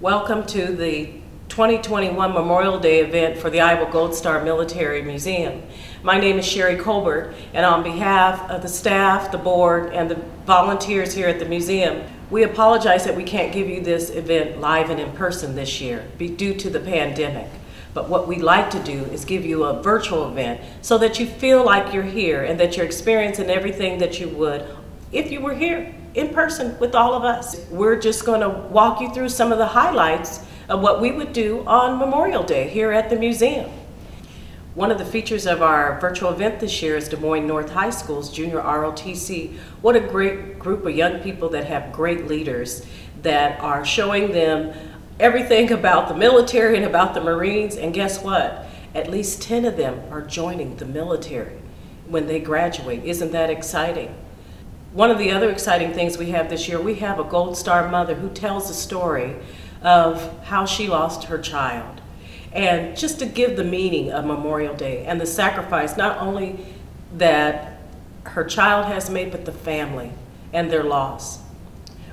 Welcome to the 2021 Memorial Day event for the Iowa Gold Star Military Museum. My name is Sherry Colbert, and on behalf of the staff, the board, and the volunteers here at the museum, we apologize that we can't give you this event live and in person this year due to the pandemic. But what we'd like to do is give you a virtual event so that you feel like you're here and that you're experiencing everything that you would if you were here in person with all of us. We're just going to walk you through some of the highlights of what we would do on Memorial Day here at the museum. One of the features of our virtual event this year is Des Moines North High School's Junior ROTC. What a great group of young people that have great leaders that are showing them everything about the military and about the Marines. And guess what? At least 10 of them are joining the military when they graduate. Isn't that exciting? One of the other exciting things we have this year, we have a Gold Star mother who tells the story of how she lost her child. And just to give the meaning of Memorial Day and the sacrifice, not only that her child has made, but the family and their loss.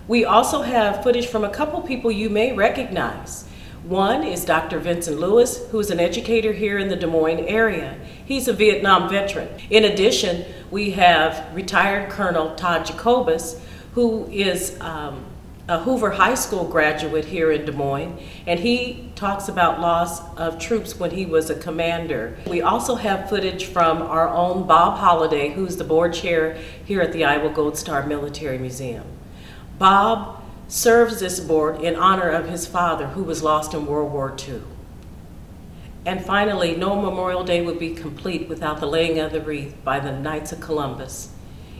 We also have footage from a couple people you may recognize. One is Dr. Vincent Lewis, who is an educator here in the Des Moines area. He's a Vietnam veteran. In addition, we have retired Colonel Todd Jacobus, who is um, a Hoover High School graduate here in Des Moines, and he talks about loss of troops when he was a commander. We also have footage from our own Bob Holliday, who's the board chair here at the Iowa Gold Star Military Museum. Bob serves this board in honor of his father who was lost in World War II. And finally, no Memorial Day would be complete without the laying of the wreath by the Knights of Columbus.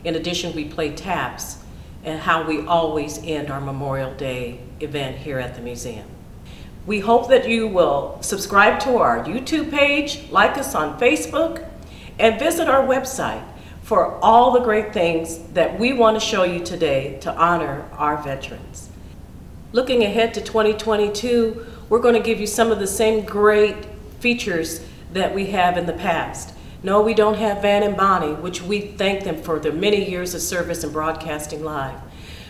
In addition, we play taps and how we always end our Memorial Day event here at the museum. We hope that you will subscribe to our YouTube page, like us on Facebook, and visit our website for all the great things that we want to show you today to honor our veterans. Looking ahead to 2022, we're going to give you some of the same great features that we have in the past. No, we don't have Van and Bonnie, which we thank them for their many years of service in broadcasting live.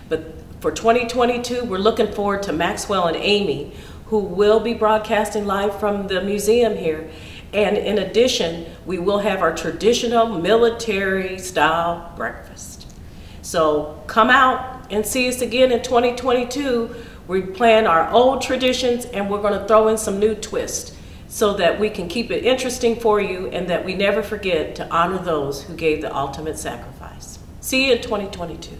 But for 2022, we're looking forward to Maxwell and Amy, who will be broadcasting live from the museum here. And in addition, we will have our traditional military style breakfast. So come out and see us again in 2022. We plan our old traditions and we're going to throw in some new twists so that we can keep it interesting for you and that we never forget to honor those who gave the ultimate sacrifice. See you in 2022.